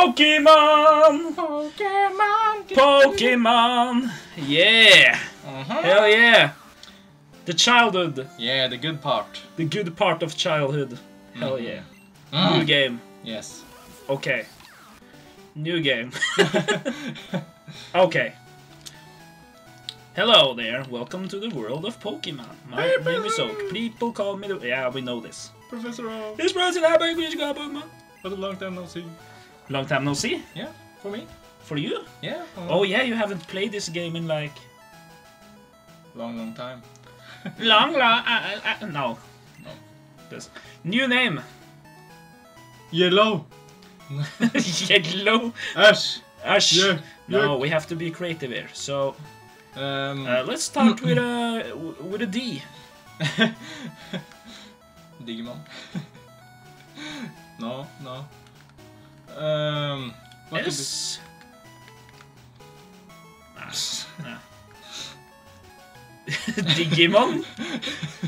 Pokemon! Pokemon. Pokemon! Yeah! Uh-huh. Hell yeah! The childhood, Yeah, the good part. the good part of childhood. Hell Mhm. yeah. Mm. New game. Yes. Okay. New game. okay. Hello there. Welcome to the world of Pokemon. My name is Oak. People call me the. Yeah, we know this. Professor O. This person I beg you got Pokemon. What a long time no see. Long time no see. Yeah, for me. For you? Yeah. Oh yeah, you haven't played this game in like Long, long time. long, long. Uh, uh, uh, no. No. This new name. Yellow. Yellow. Ash. Ash. Yeah. No, we have to be creative here. So Um. uh, let's start with a with a D. Digimon. no, no. Um. What S. Ah, nah. Digimon?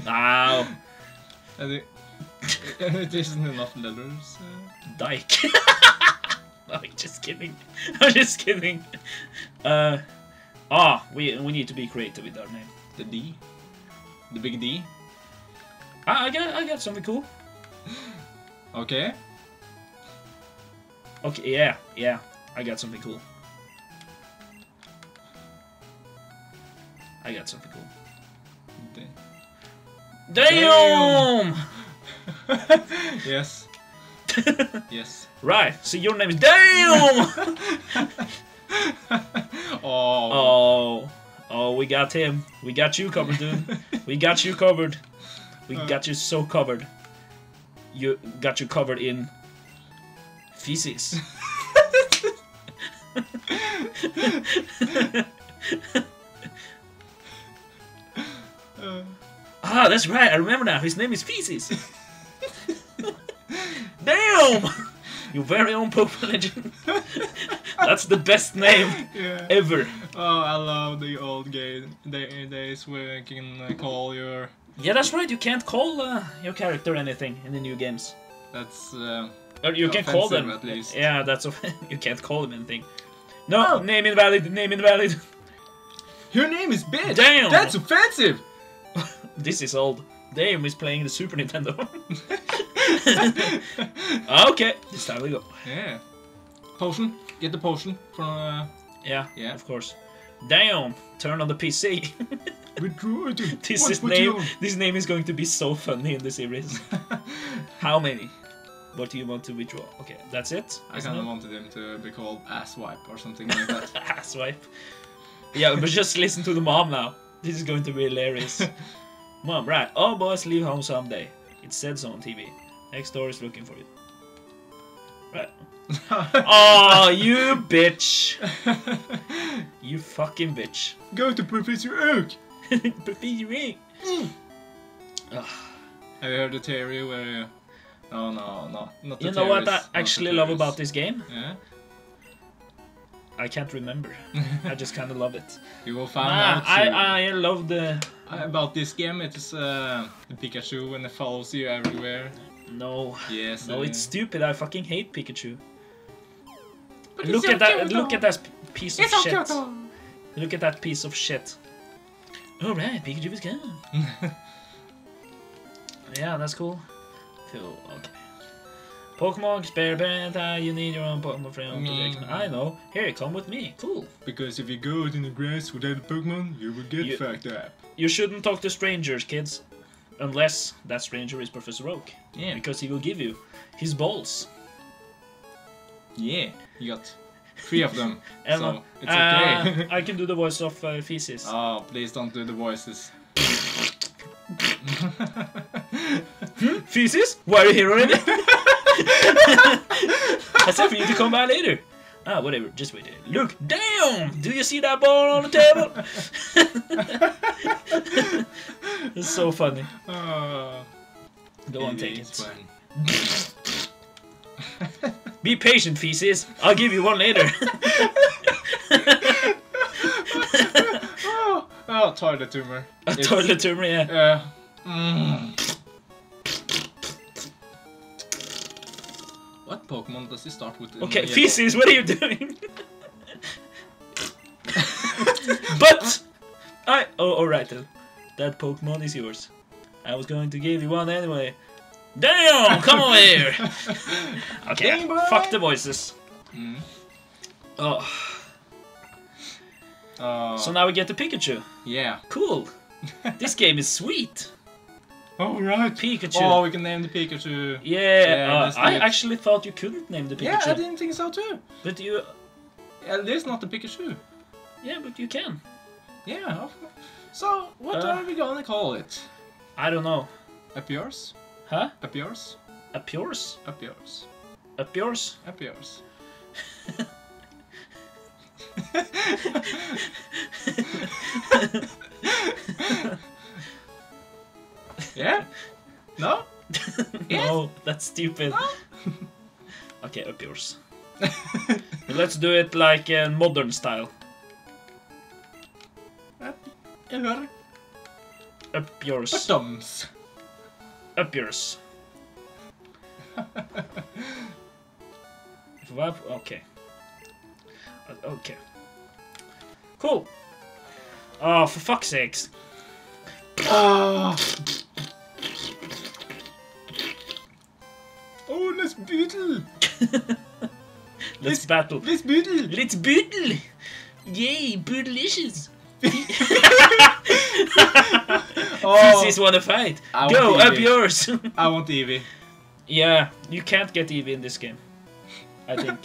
No. it, it isn't enough letters. Uh, Dyke. no, I'm just kidding. I'm just kidding. Uh, ah, we we need to be creative with our name. the D. The big D. I, I got I got something cool. Okay. Okay, yeah, yeah, I got something cool. I got something cool. D. Damn! yes. Yes. right, so your name is Damn! oh. oh, oh, we got him. We got you covered, dude. We got you covered. We Uh. got you so covered. You got you covered in feces. Uh, ah, that's right. I remember now. His name is Feces. Damn! Your very own Pokemon legend. That's the best name yeah. ever. Oh, I love the old game day- days where you can uh, call your. Yeah, that's right. You can't call uh, your character anything in the new games. That's. Uh, Or you can call them. at least. Yeah, that's off- you can't call them anything. No, Oh. name invalid. Name invalid. your name is Bitch! Damn. That's offensive! this is old. Damn is playing the Super Nintendo. okay, this time we go. yeah. Potion. Get the potion from. Uh, Yeah, Yeah. of course. Damn, turn on the PC. withdraw it. this What is name. you? This name is going to be so funny in the series. How many? What do you want to withdraw? Okay, that's it. I kind of wanted him to be called Asswipe or something like that. Asswipe. Yeah, but just listen to the mom now. This is going to be hilarious. mom, right? All boys leave home someday. It said so on TV. Next door is looking for you. Right. Oh, you bitch! You fucking bitch. Go to Professor Oak! Professor Rick. Ugh. Have you heard the theory where you... Oh no, no, not the You know what I theories, not the actually love about this game? Yeah? I can't remember. I just kind of love it. You will find Ah, out soon. I, I love the. About this game, it's uh, the Pikachu and it follows you everywhere. No. Yes. No, uh, it's stupid. I fucking hate Pikachu. But Look at that! cute, Look at that piece of It's so shit. cute. Look at that piece of shit. All right, Pikachu is gone. Yeah, that's cool. Cool. Okay. Pokemon Spare Penta, you need your own Pokemon friend protection. I know. Here, come with me. Cool. because if you go out in the grass without a Pokemon, you will get You- fucked up. You shouldn't talk to strangers, kids. Unless that stranger is Professor Oak. Yeah. Because he will give you his balls. Yeah. You got three of them, so it's uh, okay. I can do the voice of uh, Feces. oh, please don't do the voices. Feces? Why are you here already? I said for you to come by later. Ah, whatever. Just wait. Look, damn! Do you see that ball on the table? it's so funny. Uh, Go on, take it. Be patient, Feces. I'll give you one later. oh, oh, toilet tumor. A It's- toilet tumor, yeah. Uh, mm. What Pokemon does it start with? Okay, feces, what are you doing? but I oh alright then. That Pokemon is yours. I was going to give you one anyway. Damn! Come over here! Okay, Game Boy! fuck the voices. Mm. Oh, Uh, so now we get the Pikachu. yeah. Cool. This game is sweet. Oh right. Pikachu. Oh, we can name the Pikachu. yeah, Yeah, uh, I actually thought you couldn't name the Pikachu. Yeah. I didn't think so too. But you, At least not the Pikachu. yeah, but you can. Yeah. of course. So, what Uh. are we gonna call it? I don't know. Yours? Huh? Up yours? Up yours? Up yeah? No? no, that's stupid. okay, up yours. Let's do it like uh, modern style. Up yours. bottoms. Up yours. Okay. Uh, Okay. Cool. Oh, for fuck's sakes. Oh. Let's beetle! Let's battle. Let's beetle! Let's boodle! Yay, boodleicious! Oh, Feces wanna fight. I Go, up yours! I want Eevee. yeah, you can't get Eevee in this game. I think.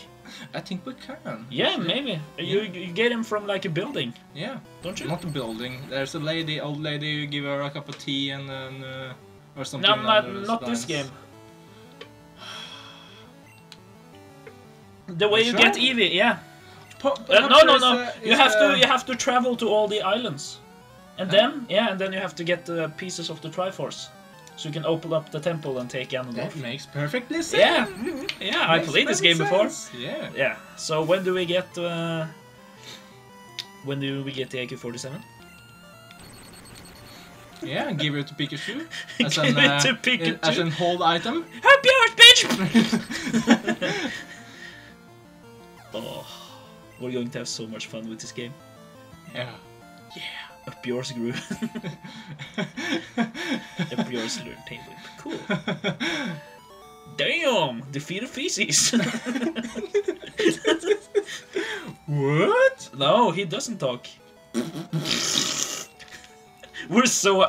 I think we can. yeah, maybe. You, you get him from like a building, Yeah, don't you? not a building. There's a lady, old lady, you give her a cup of tea and then, uh, or something. No, not, not this game. The way you Sure. get Eevee, yeah. Po- Uh, no, no, no. a- You have a- to you have to travel to all the islands, and then yeah, and then you have to get the pieces of the Triforce, so you can open up the temple and take Ganondorf. That makes perfectly sense. Yeah, yeah. I played this game before. Yeah. Yeah. So when do we get? Uh, when do we get the AK-47? Yeah, give it to Pikachu. As Give an, it uh, to Pikachu. As an hold item. Up yours, bitch! oh, we're going to have so much fun with this game. yeah. Up yours, Gru. Up yours, learn tail whip. Cool. Damn! Defeated feces. what? no, he doesn't talk. we're so.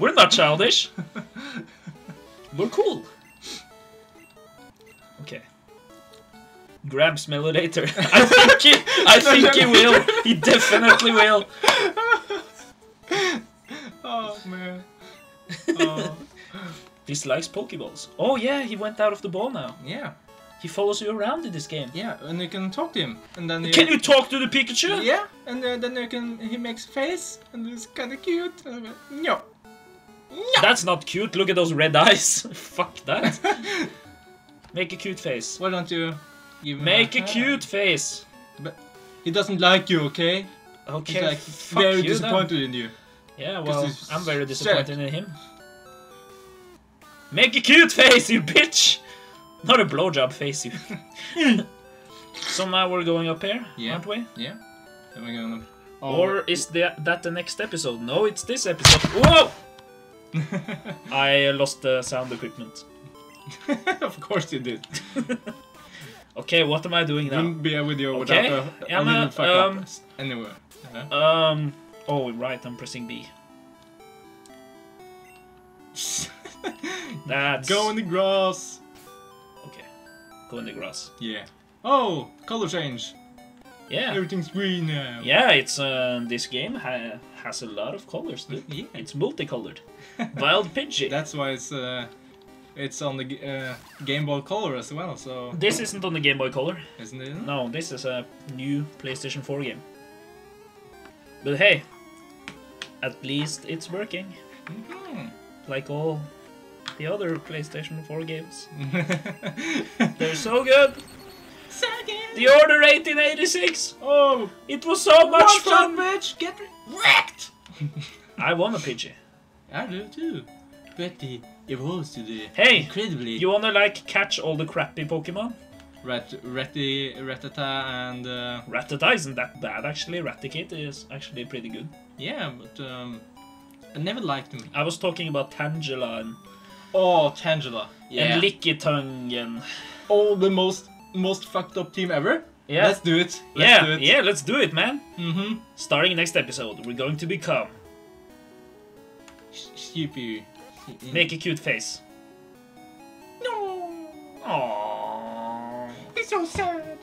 we're not childish. We're cool. Grab Smelly later. I think he, I think he will. He definitely will. Oh man. Oh. Dislikes Pokeballs. Oh yeah, he went out of the ball now. yeah. He follows you around in this game. Yeah, and you can talk to him, and then you, Can you talk to the Pikachu? Yeah, and uh, then you can. He makes face, and it's kind of cute. Like, no. That's not cute. Look at those red eyes. Fuck that. Make a cute face. Why don't you give him Make a hand? cute face. But He doesn't like you, okay? Okay. He's like fuck very you then. disappointed in you. Yeah, well, I'm very sad. disappointed in him. Make a cute face, you bitch! Not a blowjob face, you. so now we're going up here, Yeah. aren't we? Yeah. Then we're gonna. Or oh. is the, that the next episode? No, it's this episode. Whoa! I lost the sound equipment. of course you did. Okay, what am I doing now? Wouldn't be a video Okay. without a, a little fuck um, up. Anyway. Yeah. Um. Oh, right. I'm pressing B. That's Go in the grass. okay. Go in the grass. Yeah. Oh, color change. Yeah. Everything's green now. Yeah. It's uh, this game ha- has a lot of colors. Dude. Yeah. It's multicolored. Wild Pidgey. That's why it's uh, it's on the uh, Game Boy Color as well. So This isn't on the Game Boy Color. isn't it? No, this is a new PlayStation 4 game. But hey, at least it's working. Mhm. Like all the other PlayStation 4 games. They're so good. The Order 1886. oh, It was so much watch fun. bitch! Get wrecked. I won a Pidgey. I do too. Betty, evolves to the Hey, incredibly You wanna like catch all the crappy Pokemon? Rat, Ratty, Rattata and uh, Rattata isn't that bad actually. Raticate is actually pretty good. yeah, but um, I never liked them. I was talking about Tangela and, Oh, Tangela. Yeah. and Lickitung and oh, the most most fucked up team ever. yeah, Let's do it. Let's yeah, do it. yeah. Let's do it, man. Mm-hmm. Starting next episode, we're going to become. Stupid. Make a cute face. No. Aww. It's so sad.